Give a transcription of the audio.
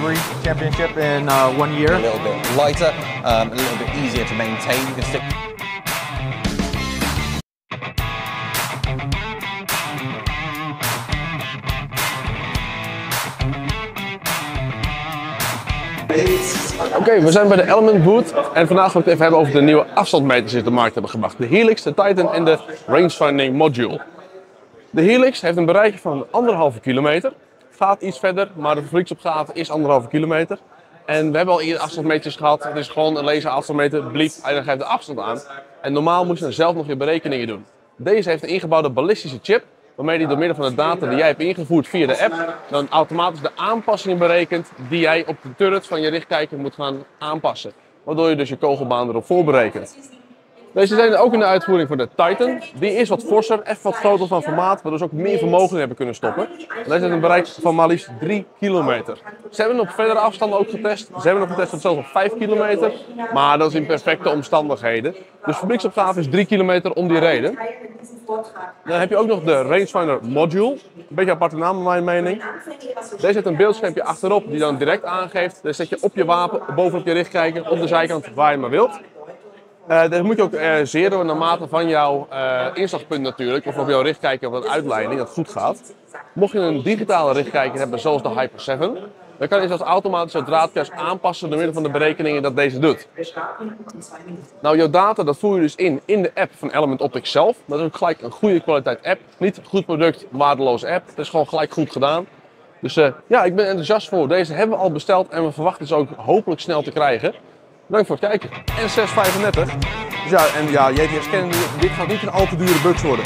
three championship in uh, one year. A little bit lighter, um, a little bit easier to maintain. You can stick Oké, we zijn bij de Element Boot en vandaag wil ik het even hebben over de nieuwe afstandmeters die op de markt hebben gebracht. De Helix, de Titan en de Rangefinding Module. De Helix heeft een bereik van anderhalve kilometer. Gaat iets verder, maar de fabrieksopgave is anderhalve kilometer. En we hebben al eerder afstandsmeters gehad. Het is gewoon een laserafstandmeter, bliep, en dan geeft de afstand aan. En normaal moest je dan zelf nog je berekeningen doen. Deze heeft een ingebouwde ballistische chip, waarmee die door middel van de data die jij hebt ingevoerd via de app, dan automatisch de aanpassingen berekent die jij op de turret van je richtkijker moet gaan aanpassen. Waardoor je dus je kogelbaan erop voorberekent. Deze zijn ook in de uitvoering voor de Titan. Die is wat forser, even wat groter van formaat, waardoor ze ook meer vermogen hebben kunnen stoppen. Deze heeft een bereik van maar liefst 3 kilometer. Ze hebben op verdere afstanden ook getest. Ze hebben nog getest tot zelfs op 5 kilometer, maar dat is in perfecte omstandigheden. Dus fabrieksopgave is 3 kilometer om die reden. Dan heb je ook nog de Rangefinder Module. Een beetje aparte naam naar mijn mening. Deze heeft een beeldschermpje achterop die dan direct aangeeft. Dan zet je op je wapen, bovenop je richtkijker, op de zijkant waar je maar wilt. Uh, dat moet je ook uh, zeren naarmate van jouw uh, inslagpunt natuurlijk, of op jouw richtkijker of een uitleiding, dat goed gaat. Mocht je een digitale richtkijker hebben, zoals de Hyper 7, dan kan je zelfs automatisch het draadkruis aanpassen door middel van de berekeningen dat deze doet. Nou, jouw data dat voer je dus in in de app van Element Optics zelf. Dat is ook gelijk een goede kwaliteit app. Niet goed product, waardeloos app. Het is gewoon gelijk goed gedaan. Dus ja, ik ben enthousiast voor. Deze hebben we al besteld en we verwachten ze ook hopelijk snel te krijgen. Bedankt voor het kijken. En 6,35. Dus ja, en ja, JTS kennen dit gaat niet een al te dure bugs worden.